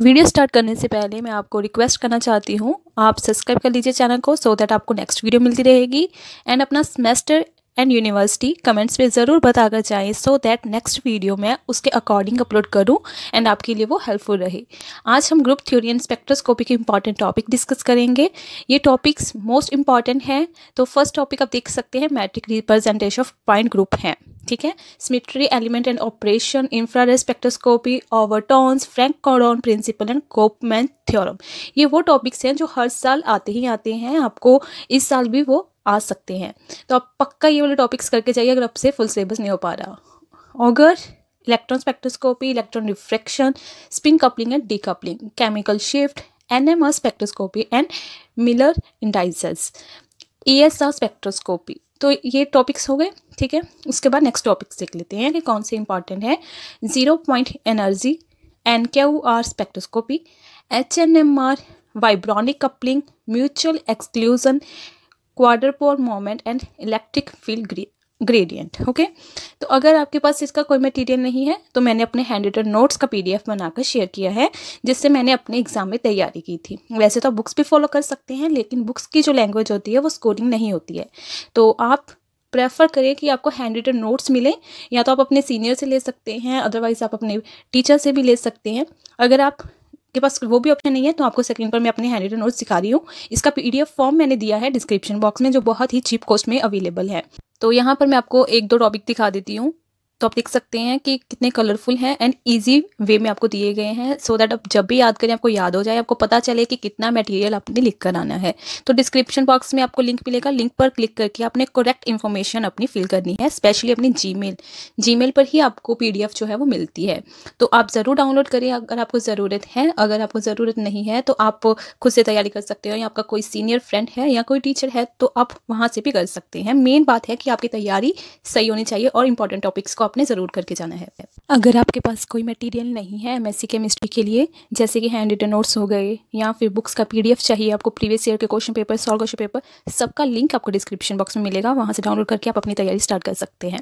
Video start करने से पहले मैं आपको रिक्वेस्ट करना चाहती हूँ, आप सब्सक्राइब कर लीजिए चैनल को सो so दैट आपको नेक्स्ट वीडियो मिलती रहेगी एंड अपना सेमेस्टर एंड यूनिवर्सिटी कमेंट्स पे ज़रूर बताकर जाएँ सो दैट नेक्स्ट वीडियो मैं उसके अकॉर्डिंग अपलोड करूँ एंड आपके लिए वो हेल्पफुल रहे। आज हम ग्रुप थ्योरी एंड स्पेक्ट्रोस्कोपी के इंपॉर्टेंट टॉपिक डिस्कस करेंगे। ये टॉपिक्स मोस्ट इंपॉर्टेंट हैं तो फ़र्स्ट टॉपिक आप देख सकते हैं matrix representation of point group हैं। ठीक है? Symmetry element and operation infrared spectroscopy overtones Franck Condon principle and Koopmans theorem ये वो टॉपिक्स हैं जो हर साल आते ही आते हैं। आपको इस साल भी वो आ सकते हैं। तो आप पक्का ये वाले टॉपिक्स करके जाइए अगर आपसे फुल सिलेबस नहीं हो पा रहा। अगर electron spectroscopy electron refraction spin coupling and decoupling chemical shift NMR spectroscopy and Miller indices ESR spectroscopy तो ये टॉपिक्स हो गए, ठीक है? उसके बाद नेक्स्ट टॉपिक्स देख लेते हैं कि कौन से इंपॉर्टेंट है। Zero point energy N Q R spectroscopy H N M R vibronic coupling mutual exclusion quadrupole moment and electric field gradient okay तो अगर आपके पास इसका कोई मटेरियल नहीं है तो मैंने अपने हैंड रिटन नोट्स का पीडीएफ बनाकर शेयर किया है, जिससे मैंने अपने एग्ज़ाम में तैयारी की थी। वैसे तो आप बुक्स भी फॉलो कर सकते हैं, लेकिन बुक्स की जो लैंग्वेज होती है, वो स्कोरिंग नहीं होती है। तो आप प्रेफर करें कि आपको हैंड रिटन नोट्स मिलें, या तो आप अपने सीनियर से ले सकते हैं अदरवाइज़ आप अपने टीचर से भी ले सकते हैं। अगर आप के पास वो भी ऑप्शन नहीं है तो आपको स्क्रीन पर मैं अपने हैंड रिटन नोट्स दिखा रही हूँ। इसका पीडीएफ फॉर्म मैंने दिया है डिस्क्रिप्शन बॉक्स में, जो बहुत ही चीप कॉस्ट में अवेलेबल है। तो यहाँ पर मैं आपको एक दो टॉपिक दिखा देती हूँ। तो आप देख सकते हैं कि कितने कलरफुल हैं एंड इजी वे में आपको दिए गए हैं सो so दैट आप जब भी याद करें, आपको याद हो जाए, आपको पता चले कि कितना मटेरियल आपने लिख कर आना है। तो डिस्क्रिप्शन बॉक्स में आपको लिंक मिलेगा। लिंक पर क्लिक करके आपने करेक्ट इन्फॉर्मेशन अपनी फिल करनी है स्पेशली अपनी जी मेल पर ही आपको पीडीएफ जो है वो मिलती है। तो आप ज़रूर डाउनलोड करें अगर आपको ज़रूरत है। अगर आपको ज़रूरत नहीं है तो आप खुद से तैयारी कर सकते हो, या आपका कोई सीनियर फ्रेंड है, या कोई टीचर है तो आप वहाँ से भी कर सकते हैं। मेन बात है कि आपकी तैयारी सही होनी चाहिए और इंपॉर्टेंट टॉपिक्स को आपने ज़रूर करके जाना है। अगर आपके पास कोई मटेरियल नहीं है एमएससी केमिस्ट्री के लिए, जैसे कि हैंड रिटन नोट्स हो गए, या फिर बुक्स का पीडीएफ चाहिए आपको प्रीवियस ईयर के question paper solve question paper सबका लिंक आपको डिस्क्रिप्शन बॉक्स में मिलेगा। वहाँ से डाउनलोड करके आप अपनी तैयारी स्टार्ट कर सकते हैं।